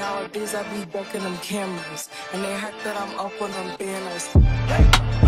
Nowadays I be ducking them cameras, and they hack that I'm up on them banners.